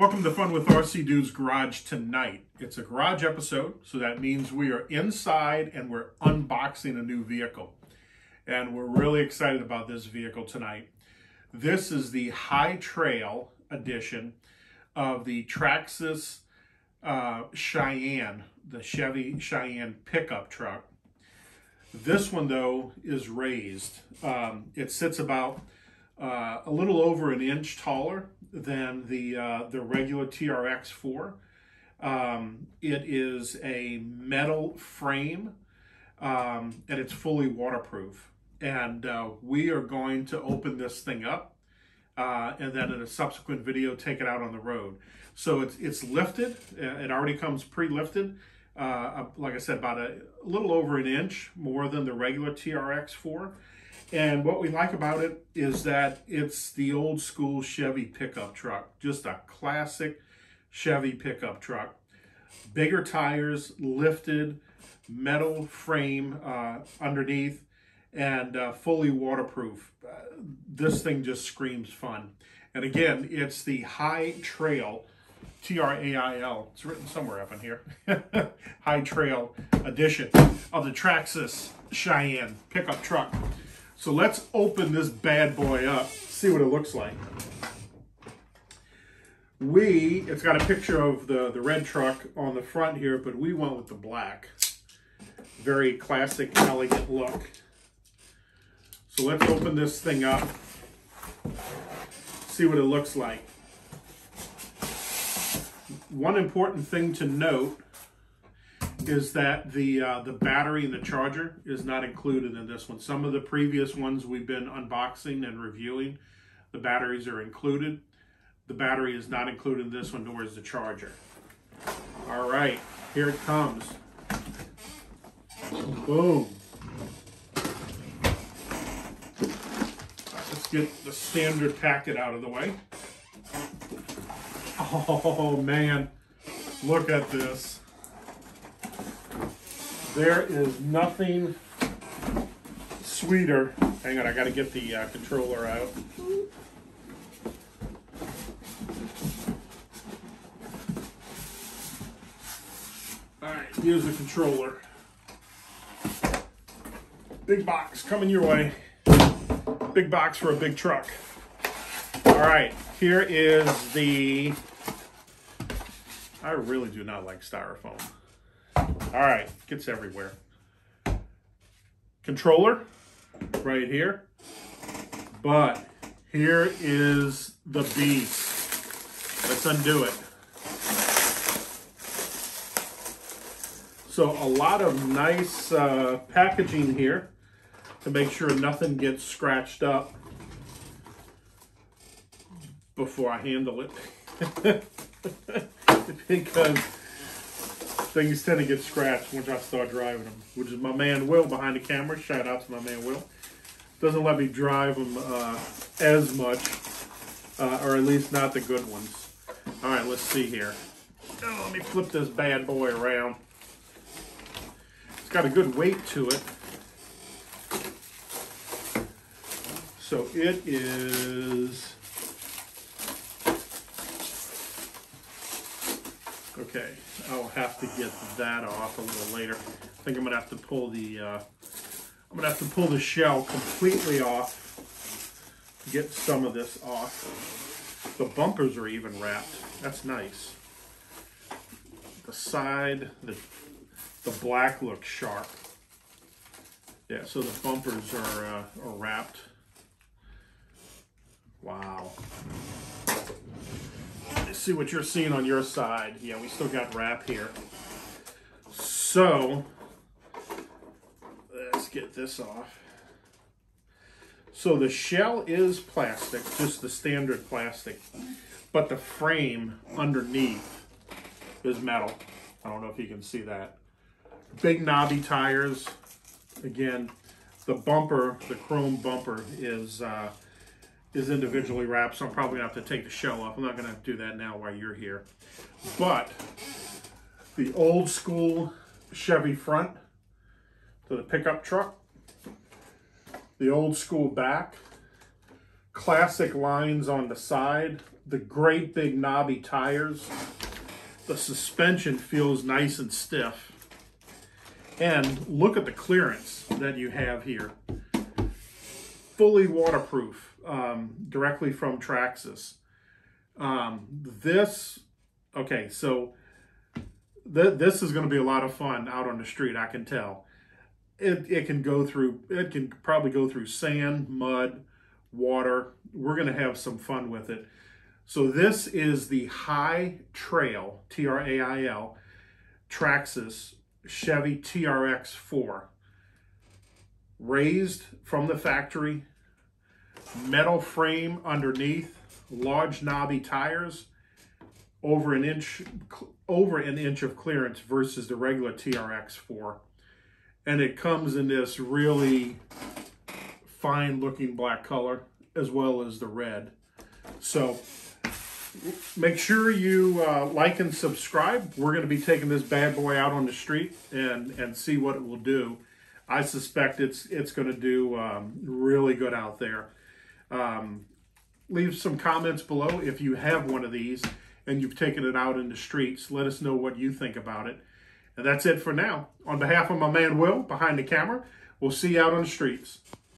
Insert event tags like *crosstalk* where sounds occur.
Welcome to Fun with RC Dude's Garage tonight. It's a garage episode, so that means we are inside and we're unboxing a new vehicle. And we're really excited about this vehicle tonight. This is the High Trail edition of the Traxxas uh, Cheyenne, the Chevy Cheyenne pickup truck. This one, though, is raised. Um, it sits about uh, a little over an inch taller than the uh, the regular TRX4. Um, it is a metal frame um, and it's fully waterproof. And uh, we are going to open this thing up uh, and then in a subsequent video take it out on the road. So it's, it's lifted, it already comes pre-lifted. Uh, like I said, about a, a little over an inch more than the regular TRX4. And what we like about it is that it's the old school Chevy pickup truck, just a classic Chevy pickup truck. Bigger tires, lifted, metal frame uh, underneath, and uh, fully waterproof. Uh, this thing just screams fun. And again, it's the High Trail, T-R-A-I-L, it's written somewhere up in here, *laughs* High Trail edition of the Traxxas Cheyenne pickup truck. So let's open this bad boy up, see what it looks like. We, it's got a picture of the, the red truck on the front here, but we went with the black. Very classic, elegant look. So let's open this thing up, see what it looks like. One important thing to note is that the uh, the battery and the charger is not included in this one. Some of the previous ones we've been unboxing and reviewing, the batteries are included. The battery is not included in this one, nor is the charger. All right, here it comes. Boom. let's get the standard packet out of the way. *laughs* Oh man, look at this. There is nothing sweeter. Hang on, I got to get the uh, controller out. All right, here's the controller. Big box coming your way. Big box for a big truck. All right, here is the. I really do not like styrofoam. All right, gets everywhere. Controller, right here. But here is the beast. Let's undo it. So a lot of nice uh, packaging here to make sure nothing gets scratched up before I handle it. *laughs* because things tend to get scratched once I start driving them, which is my man Will behind the camera. Shout out to my man Will. Doesn't let me drive them uh, as much, uh, or at least not the good ones. All right, let's see here. Oh, let me flip this bad boy around. It's got a good weight to it. So it is Okay, I'll have to get that off a little later. I think I'm gonna have to pull the uh, I'm gonna have to pull the shell completely off get some of this off. The bumpers are even wrapped. That's nice. The side, the the black looks sharp. Yeah, so the bumpers are, uh, are wrapped. Wow see what you're seeing on your side. Yeah, we still got wrap here. So, let's get this off. So the shell is plastic, just the standard plastic, but the frame underneath is metal. I don't know if you can see that. Big knobby tires. Again, the bumper, the chrome bumper is uh, is individually wrapped, so I'm probably gonna have to take the shell off. I'm not gonna do that now while you're here. But the old school Chevy front to the pickup truck, the old school back, classic lines on the side, the great big knobby tires. The suspension feels nice and stiff. And look at the clearance that you have here. Fully waterproof, um, directly from Traxxas. Um, this, okay, so th this is going to be a lot of fun out on the street, I can tell. It, it can go through, it can probably go through sand, mud, water. We're going to have some fun with it. So this is the High Trail, T-R-A-I-L, Traxxas Chevy TRX4. Raised from the factory, metal frame underneath, large knobby tires, over an inch over an inch of clearance versus the regular TRX4. And it comes in this really fine looking black color as well as the red. So make sure you uh, like and subscribe. We're going to be taking this bad boy out on the street and, and see what it will do. I suspect it's it's going to do um, really good out there. Um, leave some comments below if you have one of these and you've taken it out in the streets. Let us know what you think about it. And that's it for now. On behalf of my man Will behind the camera, we'll see you out on the streets.